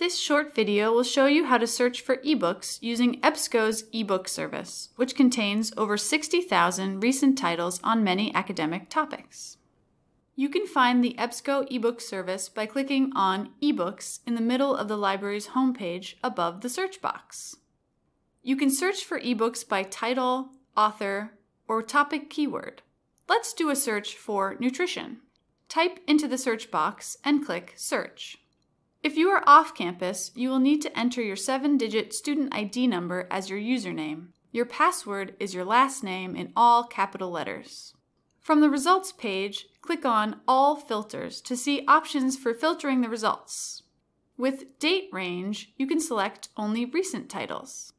This short video will show you how to search for ebooks using EBSCO's ebook service, which contains over 60,000 recent titles on many academic topics. You can find the EBSCO ebook service by clicking on eBooks in the middle of the library's homepage above the search box. You can search for ebooks by title, author, or topic keyword. Let's do a search for nutrition. Type into the search box and click Search. If you are off campus, you will need to enter your seven digit student ID number as your username. Your password is your last name in all capital letters. From the results page, click on All Filters to see options for filtering the results. With Date Range, you can select only recent titles.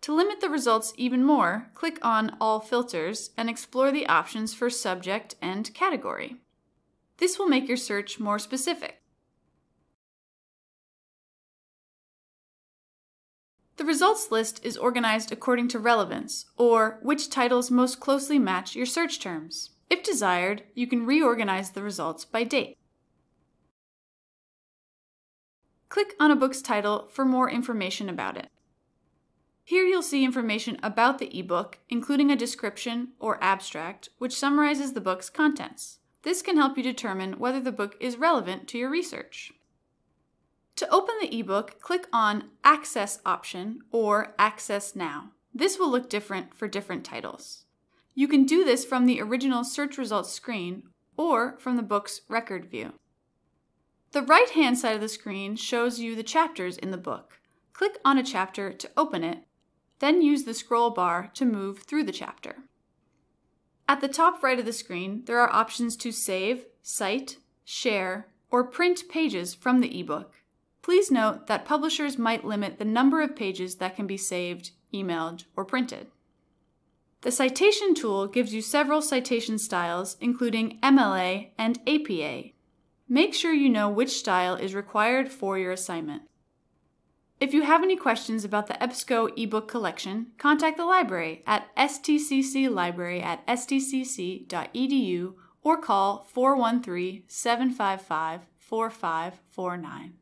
To limit the results even more, click on All Filters and explore the options for subject and category. This will make your search more specific. The results list is organized according to relevance, or which titles most closely match your search terms. If desired, you can reorganize the results by date. Click on a book's title for more information about it. Here you'll see information about the ebook, including a description or abstract, which summarizes the book's contents. This can help you determine whether the book is relevant to your research. To open the ebook, click on Access option or Access Now. This will look different for different titles. You can do this from the original search results screen or from the book's record view. The right-hand side of the screen shows you the chapters in the book. Click on a chapter to open it, then use the scroll bar to move through the chapter. At the top right of the screen, there are options to save, cite, share, or print pages from the ebook. Please note that publishers might limit the number of pages that can be saved, emailed, or printed. The citation tool gives you several citation styles, including MLA and APA. Make sure you know which style is required for your assignment. If you have any questions about the EBSCO ebook collection, contact the library at stcclibrary at stcc.edu or call 413 755 4549.